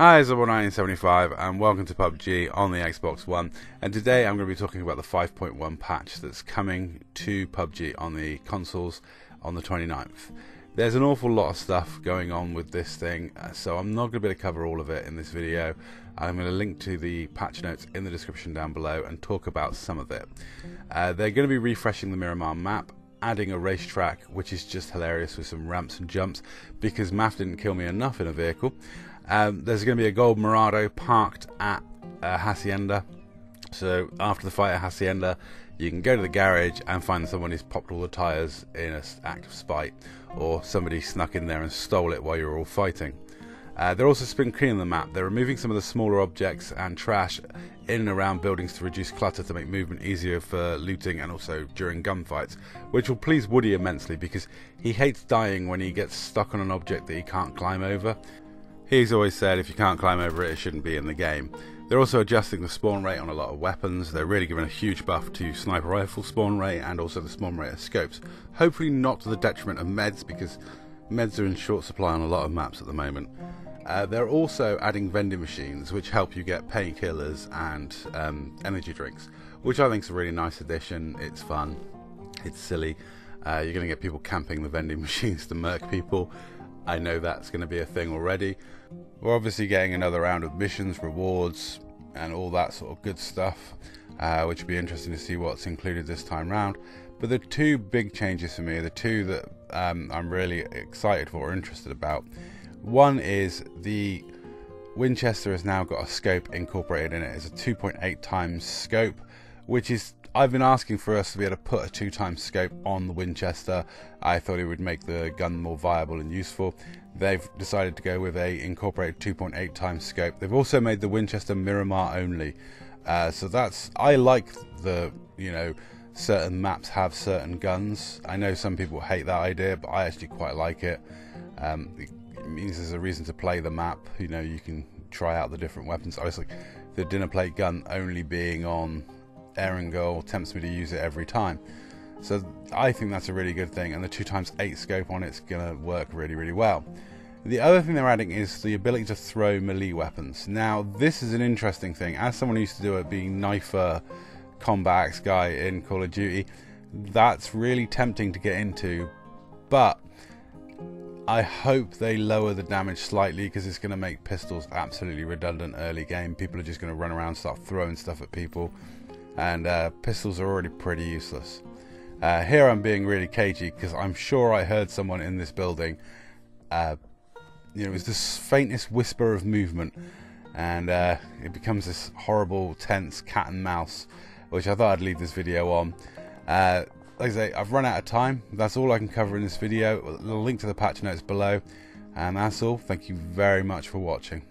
Hi, it's 1975 and welcome to PUBG on the Xbox One. And today I'm going to be talking about the 5.1 patch that's coming to PUBG on the consoles on the 29th. There's an awful lot of stuff going on with this thing, uh, so I'm not going to be able to cover all of it in this video. I'm going to link to the patch notes in the description down below and talk about some of it. Uh, they're going to be refreshing the Miramar map adding a racetrack, which is just hilarious with some ramps and jumps because math didn't kill me enough in a vehicle. Um, there's going to be a gold Mirado parked at uh, Hacienda. So after the fight at Hacienda, you can go to the garage and find someone who's popped all the tyres in an act of spite, or somebody snuck in there and stole it while you were all fighting. Uh, they're also spring cleaning the map. They're removing some of the smaller objects and trash in and around buildings to reduce clutter to make movement easier for looting and also during gunfights, which will please Woody immensely because he hates dying when he gets stuck on an object that he can't climb over. He's always said if you can't climb over it, it shouldn't be in the game. They're also adjusting the spawn rate on a lot of weapons. They're really giving a huge buff to sniper rifle spawn rate and also the spawn rate of scopes. Hopefully not to the detriment of meds because meds are in short supply on a lot of maps at the moment. Uh, they're also adding vending machines which help you get painkillers and um, energy drinks, which I think is a really nice addition. It's fun, it's silly. Uh, you're going to get people camping the vending machines to murk people. I know that's going to be a thing already. We're obviously getting another round of missions, rewards, and all that sort of good stuff, uh, which will be interesting to see what's included this time round. But the two big changes for me, the two that um, I'm really excited for or interested about, one is the Winchester has now got a scope incorporated in it. It's a 2.8 times scope, which is I've been asking for us to be able to put a two times scope on the Winchester. I thought it would make the gun more viable and useful. They've decided to go with a incorporated 2.8 times scope. They've also made the Winchester Miramar only. Uh, so that's I like the you know certain maps have certain guns. I know some people hate that idea, but I actually quite like it. Um, it means there's a reason to play the map. You know, you can try out the different weapons. Obviously, the dinner plate gun only being on Erangel tempts me to use it every time. So I think that's a really good thing, and the 2 times 8 scope on it's going to work really, really well. The other thing they're adding is the ability to throw melee weapons. Now, this is an interesting thing. As someone who used to do it, being knifer combat axe guy in Call of Duty, that's really tempting to get into, but I hope they lower the damage slightly because it's going to make pistols absolutely redundant early game. People are just going to run around, start throwing stuff at people and uh, pistols are already pretty useless. Uh, here I'm being really cagey because I'm sure I heard someone in this building. Uh, you know, it was this faintest whisper of movement, and uh, it becomes this horrible, tense cat and mouse, which I thought I'd leave this video on. Uh, like I say, I've run out of time. That's all I can cover in this video. The link to the patch notes below. And that's all. Thank you very much for watching.